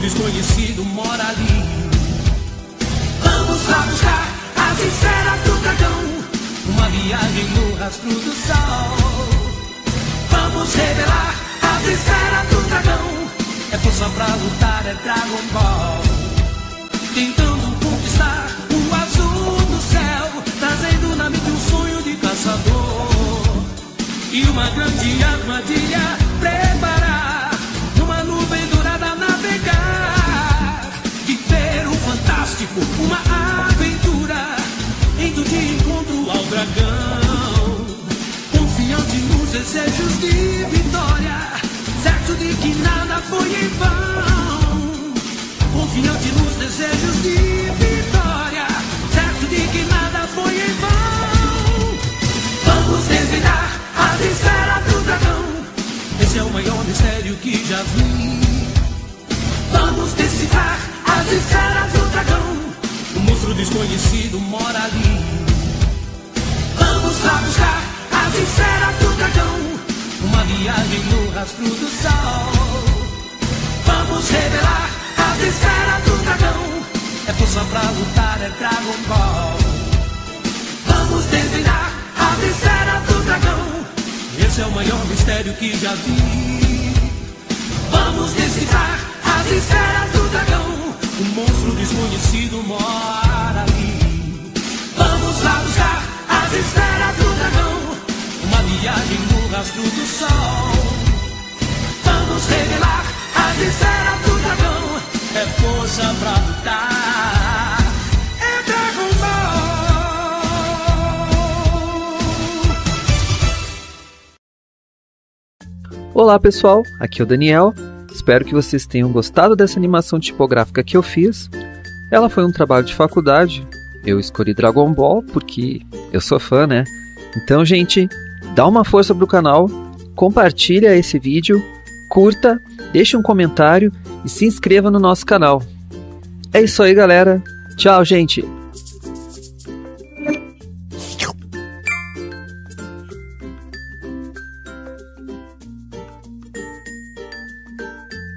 desconhecido mora ali. Vamos lá buscar as esferas do dragão. Uma viagem no rastro do sol. Vamos revelar as esferas do dragão. É força pra lutar, é Dragon Ball. Tentando conquistar o azul do céu. Trazendo na mente um sonho de caçador. E uma grande armadilha preparar. Fantástico, uma aventura. Indo de encontro ao dragão. Confiante nos desejos de vitória. Certo de que nada foi em vão. Confiante nos desejos de vitória. Certo de que nada foi em vão. Vamos desvendar as esferas do dragão. Esse é o maior mistério que já vi. Desconhecido mora ali. Vamos lá buscar as esferas do dragão. Uma viagem no rastro do sol. Vamos revelar as esferas do dragão. É força pra lutar, é Dragon Ball. Vamos desvendar as esferas do dragão. Esse é o maior mistério que já vi. Vamos decifrar as esferas do do sol. Vamos revelar as esferas do dragão. É força pra lutar. É Dragon Ball. Olá pessoal, aqui é o Daniel. Espero que vocês tenham gostado dessa animação tipográfica que eu fiz. Ela foi um trabalho de faculdade. Eu escolhi Dragon Ball porque eu sou fã, né? Então, gente, dá uma força pro canal, compartilha esse vídeo, curta, deixe um comentário e se inscreva no nosso canal. É isso aí, galera. Tchau, gente.